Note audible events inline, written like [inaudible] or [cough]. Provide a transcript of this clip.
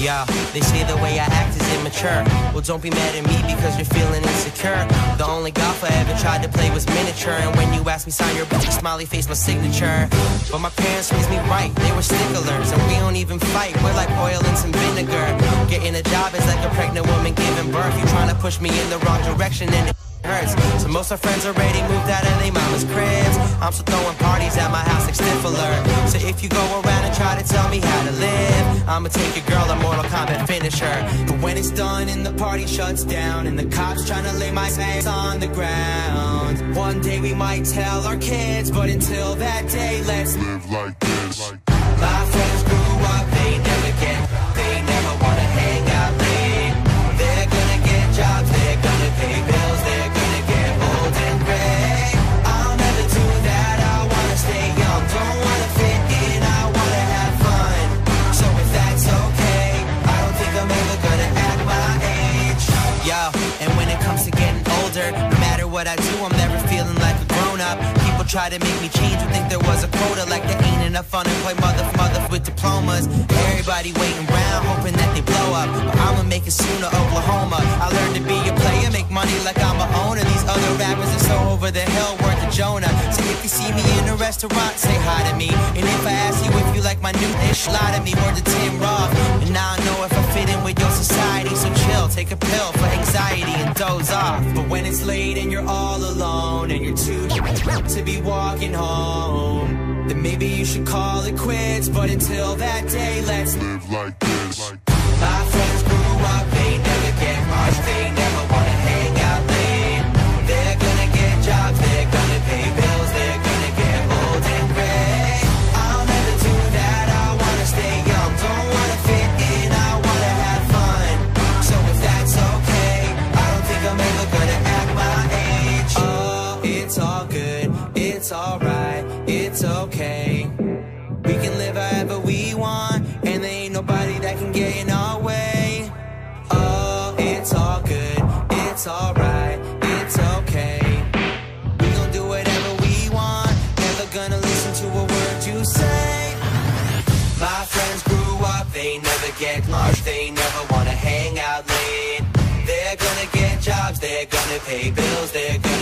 Yeah, they say the way I act is immature. Well, don't be mad at me because you're feeling insecure. The only golf I ever tried to play was miniature. And when you asked me sign your bitch, smiley face, my signature. But my parents raised me right, they were sticklers. And we don't even fight, we're like oil and some vinegar. Getting a job is like a pregnant woman giving birth. You're trying to push me in the wrong direction and it hurts. So most of friends already moved out of their mama's cribs. I'm still throwing parties at my house like Stifler. So if you go around and try to tell me how to live, I'ma take your girl to Mortal Kombat, finish her. But when it's done and the party shuts down and the cops trying to lay my ass on the ground, one day we might tell our kids, but until that day, let's live like this. What I do, I'm never feeling like a grown up. People try to make me change, would think there was a quota, like there ain't enough unemployed mother mother with diplomas. Everybody waiting around, hoping that they blow up. But I'ma make it sooner, Oklahoma. I learned to be a player, make money like I'm a owner. These other rappers are so over the hill, worth the Jonah. So if you see me in a restaurant, say hi to me. And if I ask you if you like my new dish, lie to me, word to Tim Roth. And now I know if I fit in with your society, so chill, take a pill for anxiety and doze off. But it's late and you're all alone and you're too [laughs] to be walking home, then maybe you should call it quits. But until that day, let's Live like this. It's all good, it's alright, it's okay. We can live however we want, and there ain't nobody that can get in our way. Oh, it's all good, it's alright, it's okay. We gon' do whatever we want, never gonna listen to a word you say. My friends grew up, they never get much, they never wanna hang out late. They're gonna get jobs, they're gonna pay bills, they're gonna